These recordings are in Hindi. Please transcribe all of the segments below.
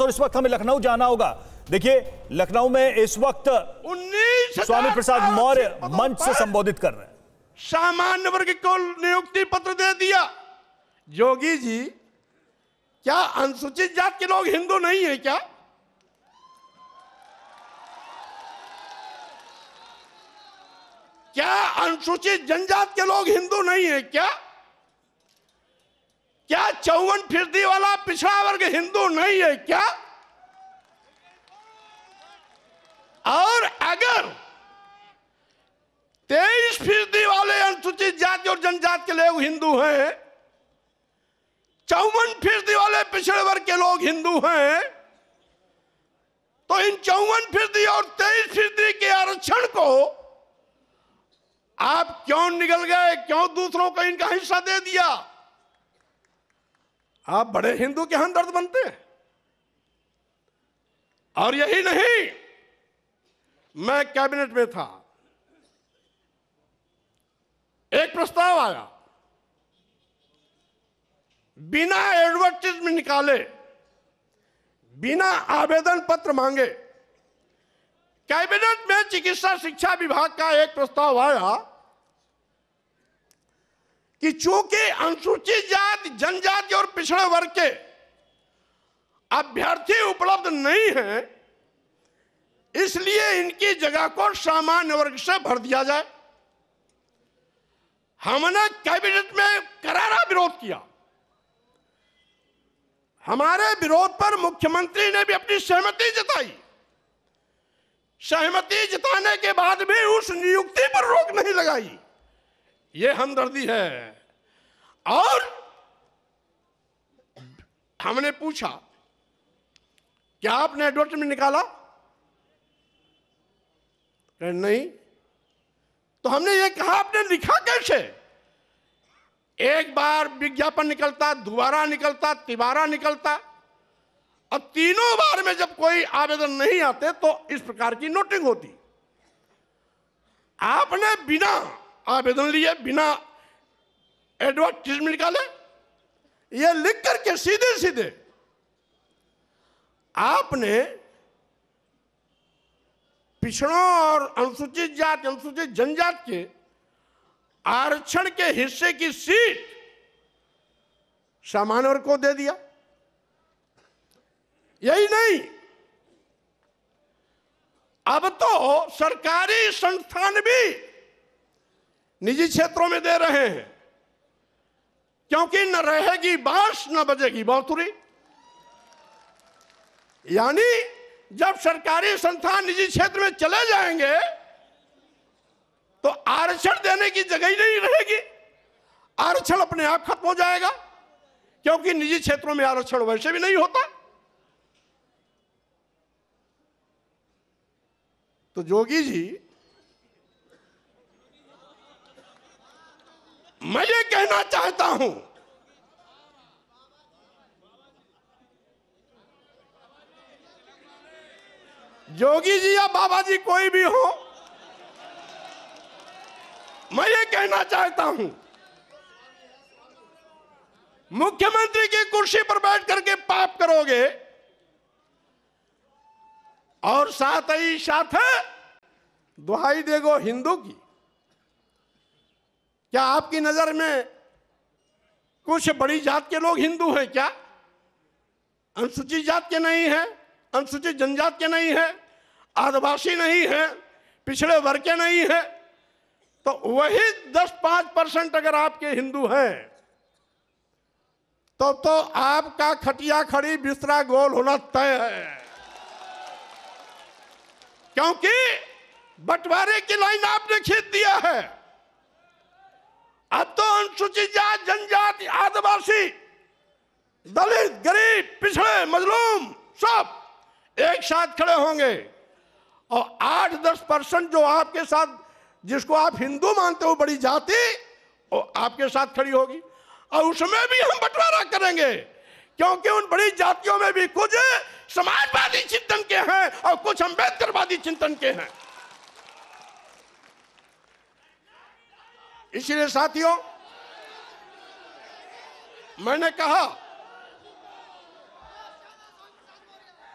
और इस वक्त हमें लखनऊ जाना होगा। देखिए लखनऊ में इस वक्त उन्नीस स्वामी प्रसाद मौर्य मंच से संबोधित कर रहे हैं। सामान्य वर्ग को नियुक्ति पत्र दे दिया। योगी जी क्या अनुसूचित जात के लोग हिंदू नहीं है क्या? क्या अनुसूचित जनजात के लोग हिंदू नहीं है क्या? क्या चौवन फ़ीसदी वाला पिछड़ा वर्ग हिंदू नहीं है क्या? और अगर तेईस फ़ीसदी वाले अनुसूचित जाति और जनजाति के लोग हिंदू हैं, चौवन फ़ीसदी वाले पिछड़े वर्ग के लोग हिंदू हैं तो इन चौवन फ़ीसदी और तेईस फ़ीसदी के आरक्षण को आप क्यों निकल गए? क्यों दूसरों को इनका हिस्सा दे दिया? आप बड़े हिंदू के हमदर्द बनते हैं। और यही नहीं, मैं कैबिनेट में था। एक प्रस्ताव आया, बिना एडवर्टीजमेंट निकाले, बिना आवेदन पत्र मांगे, कैबिनेट में चिकित्सा शिक्षा विभाग का एक प्रस्ताव आया कि चूँकि अनुसूचित जाति, जनजाति और पिछड़े वर्ग के अभ्यर्थी उपलब्ध नहीं है, इसलिए इनकी जगह को सामान्य वर्ग से भर दिया जाए। हमने कैबिनेट में करारा विरोध किया। हमारे विरोध पर मुख्यमंत्री ने भी अपनी सहमति जताई। सहमति जताने के बाद भी उस नियुक्ति पर रोक नहीं लगाई। ये हमदर्दी है। और हमने पूछा, क्या आपने एडवर्टाइजमेंट निकाला? नहीं। तो हमने ये कहा, आपने लिखा कैसे? एक बार विज्ञापन निकलता, दोबारा निकलता, तिबारा निकलता। और तीनों बार में जब कोई आवेदन नहीं आते तो इस प्रकार की नोटिंग होती। आपने बिना आवेदन लिए बिना एडवर्टीजमेंट निकाले? ये लिख करके सीधे सीधे आपने पिछड़ों और अनुसूचित जाति, अनुसूचित जनजाति के आरक्षण के हिस्से की सीट सामान्य वर्ग को दे दिया। यही नहीं, अब तो सरकारी संस्थान भी निजी क्षेत्रों में दे रहे हैं। क्योंकि न रहेगी बाँस, न बजेगी बांसुरी यानी जब सरकारी संस्थान निजी क्षेत्र में चले जाएँगे तो आरक्षण देने की जगह ही नहीं रहेगी। आरक्षण अपने आप खत्म हो जाएगा, क्योंकि निजी क्षेत्रों में आरक्षण वैसे भी नहीं होता। तो जोगी जी मैं ये कहना चाहता हूँ जोगी जी या बाबा जी कोई भी हो, मैं ये कहना चाहता हूँ, मुख्यमंत्री की कुर्सी पर बैठ करके पाप करोगे, और साथ ही साथ दुहाई देगो हिंदू की। क्या आपकी नज़र में कुछ बड़ी जात के लोग हिंदू हैं क्या? अनुसूचित जात के नहीं है अनुसूचित जनजात के नहीं है, आदिवासी नहीं है, पिछड़े वर्ग के नहीं है तो वही 10-5 परसेंट अगर आपके हिंदू हैं तो तो आपका खटिया खड़ी बिस्तरा गोल होना तय है। क्योंकि बंटवारे की लाइन आपने खींच दिया है। अब तो अनुसूचित जात जनजाति आदिवासी, दलित, गरीब, पिछड़े, मजलूम, सब एक साथ खड़े होंगे। और आठ दस परसेंट जो आपके साथ, जिसको आप हिंदू मानते हो बड़ी जाति, वो आपके साथ खड़ी होगी। और उसमें भी हम बंटवारा करेंगे, क्योंकि उन बड़ी जातियों में भी कुछ समाजवादी चिंतन के हैं और कुछ अंबेडकरवादी चिंतन के हैं। इसलिए साथियों, मैंने कहा,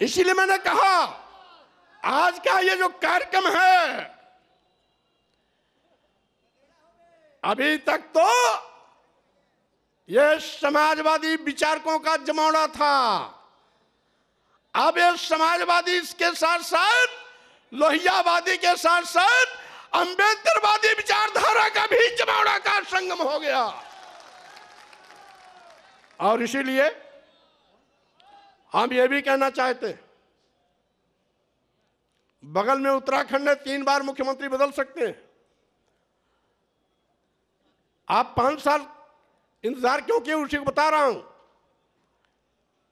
इसीलिए मैंने कहा, आज का ये जो कार्यक्रम है, अभी तक तो ये समाजवादी विचारकों का जमावड़ा था। अब ये समाजवादी इसके साथ साथ लोहियावादी के साथ साथ अंबेडकरवादी विचारधारा का भी जमावड़ा का संगम हो गया। और इसीलिए हम ये भी कहना चाहते बगल में उत्तराखंड में तीन बार मुख्यमंत्री बदल सकते हैं। आप पाँच साल इंतज़ार क्यों किए, उसी को बता रहा हूँ।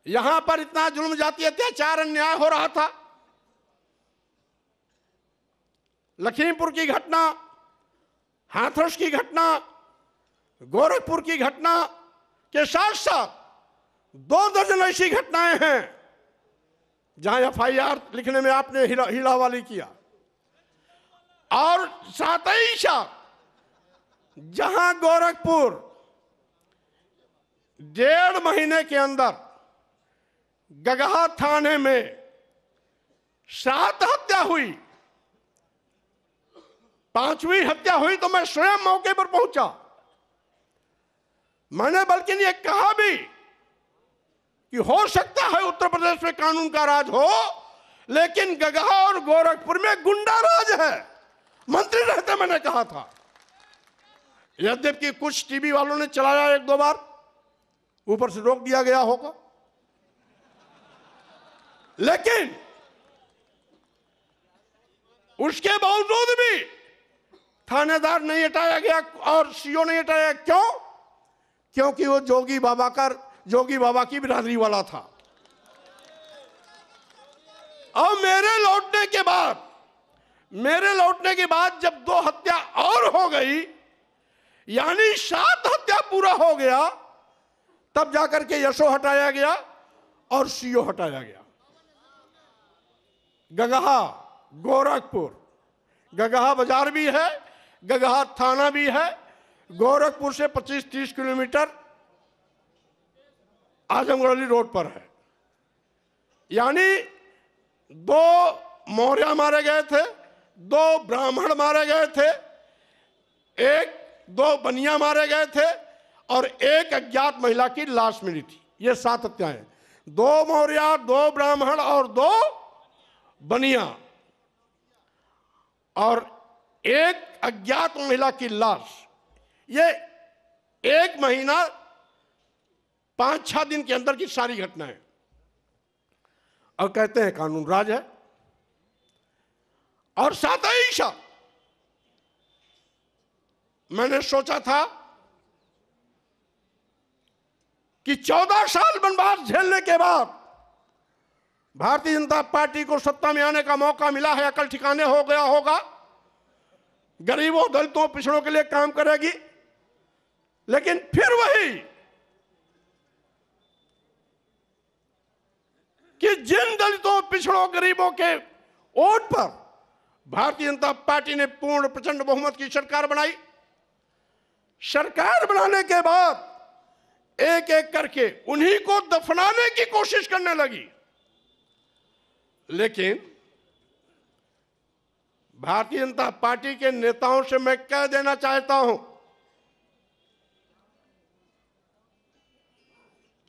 यहाँ पर इतना जुल्म जाति अत्याचार अन्याय हो रहा था लखीमपुर की घटना हाथरस की घटना गोरखपुर की घटना के साथ साथ दो दर्जन ऐसी घटनाएँ हैं जहाँ एफ़ आई आर लिखने में आपने हिला, हिलावाली किया। और साथ ही साथ जहाँ गोरखपुर डेढ़ महीने के अंदर गगहा थाने में सात हत्या हुई पांचवी हत्या हुई तो मैं स्वयं मौके पर पहुँचा। मैंने बल्कि ये कहा भी कि हो सकता है उत्तर प्रदेश में कानून का राज हो, लेकिन गगहा और गोरखपुर में गुंडा राज है। मंत्री रहते मैंने कहा था। यद्यपि कुछ टीवी वालों ने चलाया एक दो बार, ऊपर से रोक दिया गया होगा। लेकिन उसके बावजूद भी थानेदार नहीं हटाया गया और सीओ नहीं हटाया। क्यों? क्योंकि वो जोगी बाबा का, जोगी बाबा की बिरादरी वाला था। और मेरे लौटने के बाद, मेरे लौटने के बाद जब दो हत्या और हो गई, यानी सात हत्या पूरा हो गया, तब जाकर के यशो हटाया गया और सीओ हटाया गया। गगहा, गोरखपुर। गगहा बाज़ार भी है गगहा थाना भी है, गोरखपुर से 25-30 किलोमीटर आजमगढ़ रोड पर है। यानी दो मौर्य मारे गए थे, दो ब्राह्मण मारे गए थे, एक, दो बनिया मारे गए थे और एक अज्ञात महिला की लाश मिली थी। ये सात हत्याएँ दो मौर्य, दो ब्राह्मण और दो बनिया। और एक अज्ञात महिला की लाश, ये एक महीना पाँच छह दिन के अंदर की सारी घटनाएँ और कहते हैं कानून राज है। और साथ ही साथ मैंने सोचा था कि चौदह साल वनवास झेलने के बाद भारतीय जनता पार्टी को सत्ता में आने का मौका मिला है, अकल ठिकाने हो गया होगा। गरीबों दलितों पिछड़ों के लिए काम करेगी। लेकिन फिर वही कि जिन दलितों, पिछड़ों, गरीबों के वोट पर भारतीय जनता पार्टी ने पूर्ण प्रचंड बहुमत की सरकार बनाई, सरकार बनाने के बाद एक एक करके उन्हीं को दफनाने की कोशिश करने लगी। लेकिन भारतीय जनता पार्टी के नेताओं से मैं कह देना चाहता हूँ,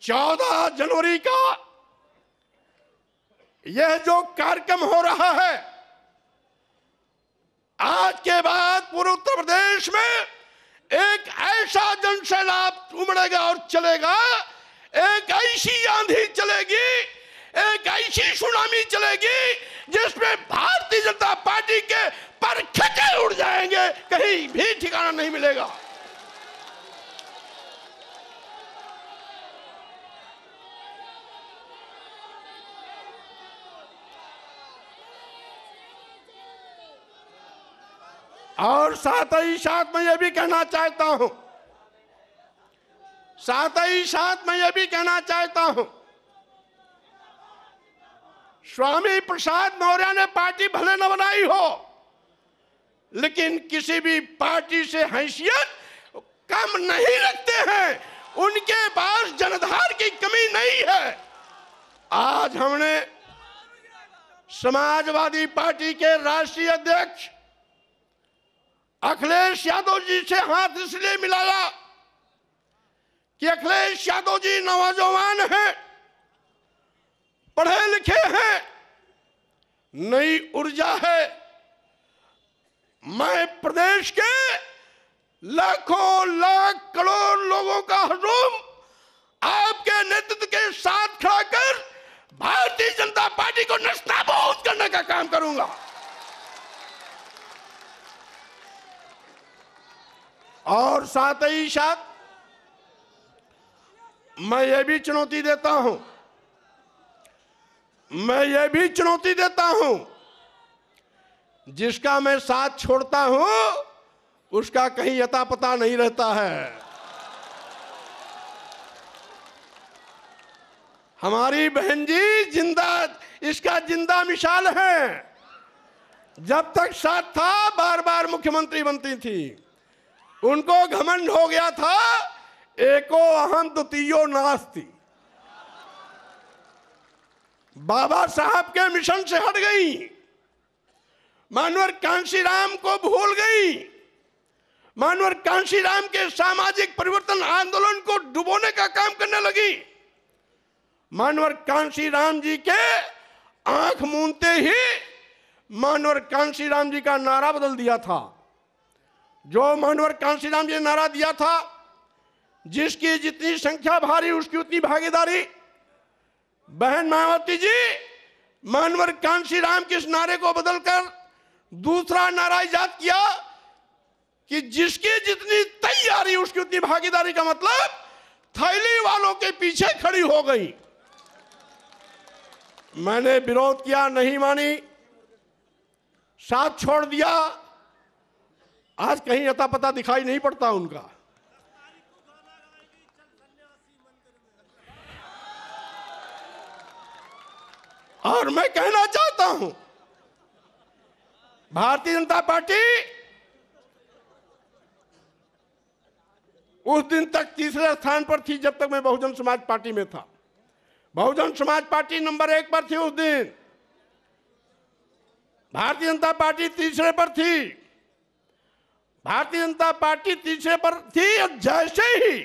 चौदह जनवरी का यह जो कार्यक्रम हो रहा है, आज के बाद पूरे उत्तर प्रदेश में एक ऐसा जनसैलाब उमड़ेगा और चलेगा, एक ऐसी आंधी चलेगी एक ऐसी सुनामी चलेगी जिसमें भारतीय जनता पार्टी के पर खचे उड़ जाएँगे। कहीं भी ठिकाना नहीं मिलेगा। और साथ ही साथ मैं ये भी कहना चाहता हूँ। साथ ही साथ मैं ये भी कहना चाहता हूँ स्वामी प्रसाद मौर्य ने पार्टी भले न बनाई हो, लेकिन किसी भी पार्टी से हैसियत कम नहीं रखते हैं। उनके पास जनधार की कमी नहीं है। आज हमने समाजवादी पार्टी के राष्ट्रीय अध्यक्ष अखिलेश यादव जी से हाथ इसलिए मिलाया कि अखिलेश यादव जी नौजवान हैं। पढ़े लिखे हैं, नई ऊर्जा है। मैं प्रदेश के लाखों, लाख, करोड़ लोगों का हजूम आपके नेतृत्व के साथ खड़ा कर भारतीय जनता पार्टी को नस्ताबूद करने का काम करूँगा। और साथ ही साथ मैं ये भी चुनौती देता हूँ मैं ये भी चुनौती देता हूँ। जिसका मैं साथ छोड़ता हूँ, उसका कहीं यथा पता नहीं रहता है। हमारी बहन जी, ज़िंदा, इसका ज़िंदा मिसाल है। जब तक साथ था बार बार मुख्यमंत्री बनती थी। उनको घमंड हो गया था, एको अहम द्वितीयो नास्ती। बाबा साहब के मिशन से हट गई। मानवर कांशीराम को भूल गई। मानवर कांशीराम के सामाजिक परिवर्तन आंदोलन को डुबोने का काम करने लगी। मानवर कांशीराम जी के आँख मूंदते ही मानवर कांशीराम जी का नारा बदल दिया था। जो मानवर कांशीराम जी ने नारा दिया था, जिसकी जितनी संख्या भारी, उसकी उतनी भागीदारी बहन मायावती जी, मानवर कांशी राम के इस नारे को बदलकर दूसरा नारा ईजाद किया कि जिसकी जितनी तैयारी, उसकी उतनी भागीदारी का मतलब थैली वालों के पीछे खड़ी हो गई। मैंने विरोध किया, नहीं मानी। साथ छोड़ दिया। आज कहीं अता पता दिखाई नहीं पड़ता उनका। और मैं कहना चाहता हूँ, भारतीय जनता पार्टी उस दिन तक तीसरे स्थान पर थी जब तक मैं बहुजन समाज पार्टी में था। बहुजन समाज पार्टी नंबर एक पर थी उस दिन। भारतीय जनता पार्टी तीसरे पर थी। भारतीय जनता पार्टी तीसरे पर थी और जैसे ही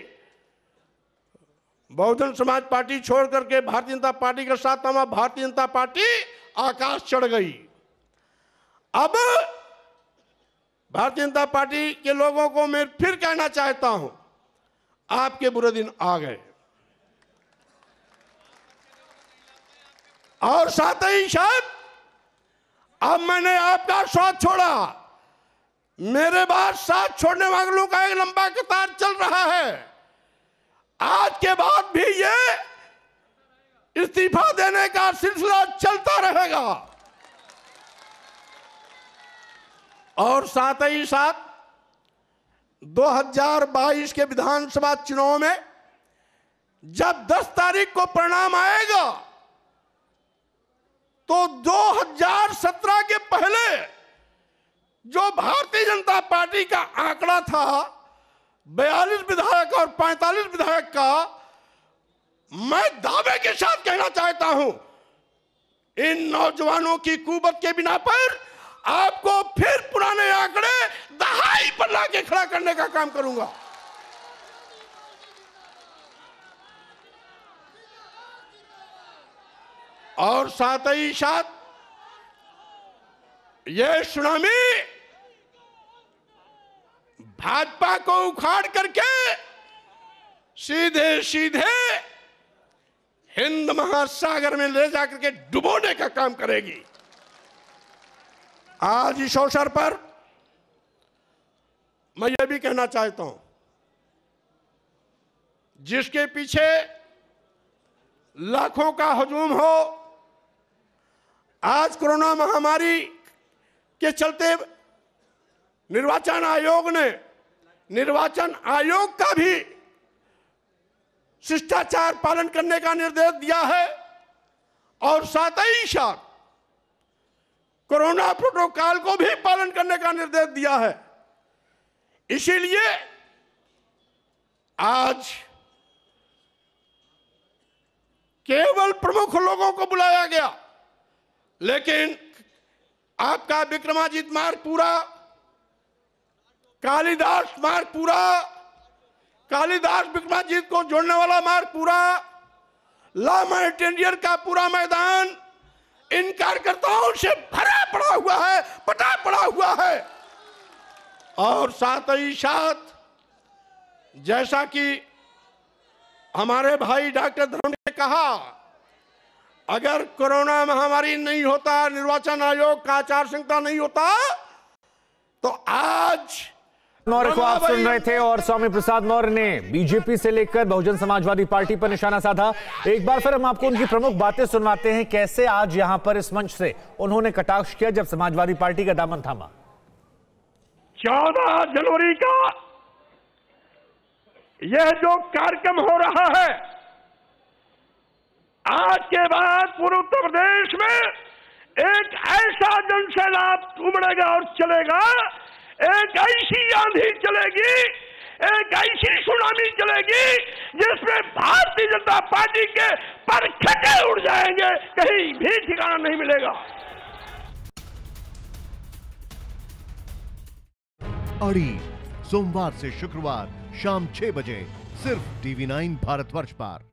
बहुजन समाज पार्टी छोड़ करके भारतीय जनता पार्टी के साथ हमारा भारतीय जनता पार्टी आकाश चढ़ गई। अब भारतीय जनता पार्टी के लोगों को मैं फिर कहना चाहता हूँ, आपके बुरे दिन आ गए। और साथ ही साथ, अब मैंने आपका साथ छोड़ा। मेरे बाद साथ छोड़ने वालों का एक लंबा कतार चल रहा है। आज के बाद भी ये इस्तीफा देने का सिलसिला चलता रहेगा। और साथ ही साथ 2022 के विधानसभा चुनाव में जब 10 तारीख को परिणाम आएगा तो 2017 के पहले जो भारतीय जनता पार्टी का आंकड़ा था बयालीस विधायक और पैंतालीस विधायक का मैं दावे के साथ कहना चाहता हूँ, इन नौजवानों की कुबत के बिना पर आपको फिर पुराने आंकड़े दहाई पर लाके खड़ा करने का काम करूँगा। और साथ ही साथ यह सुनामी भाजपा को उखाड़ करके सीधे सीधे हिंद महासागर में ले जाकर के डुबोने का काम करेगी। आज इस अवसर पर मैं ये भी कहना चाहता हूँ, जिसके पीछे लाखों का हजूम हो, आज कोरोना महामारी के चलते निर्वाचन आयोग ने निर्वाचन आयोग का भी शिष्टाचार पालन करने का निर्देश दिया है। और साथ ही साथ कोरोना प्रोटोकॉल को भी पालन करने का निर्देश दिया है। इसीलिए आज केवल प्रमुख लोगों को बुलाया गया, लेकिन आपका विक्रमाजित मार्ग पूरा कालिदास मार्ग पूरा। कालिदास विक्रमाजित को जोड़ने वाला मार्ग पूरा। लामा टेंडियर का पूरा मैदान। इन कार्यकर्ताओं से भरा पड़ा हुआ है, पटा पड़ा हुआ है। और साथ ही साथ जैसा कि हमारे भाई डॉक्टर धर्म ने कहा, अगर कोरोना महामारी नहीं होता, निर्वाचन आयोग का आचार संहिता नहीं होता तो आज मौर्य को आप सुन रहे थे और स्वामी प्रसाद मौर्य ने बीजेपी से लेकर बहुजन समाजवादी पार्टी पर निशाना साधा। एक बार फिर हम आपको उनकी प्रमुख बातें सुनवाते हैं कैसे आज यहाँ पर इस मंच से उन्होंने कटाक्ष किया जब समाजवादी पार्टी का दामन थामा? चौदह जनवरी का यह जो कार्यक्रम हो रहा है आज के बाद पूर्व उत्तर प्रदेश में एक ऐसा जनसैलाब उमड़ेगा और चलेगा एक ऐसी आंधी चलेगी एक ऐसी सुनामी चलेगी जिसमें भारतीय जनता पार्टी के पर खटे उड़ जाएँगे, कहीं भी ठिकाना नहीं मिलेगा। अड़ी, सोमवार से शुक्रवार, शाम छह बजे, सिर्फ़ टीवी नाइन भारतवर्ष पर।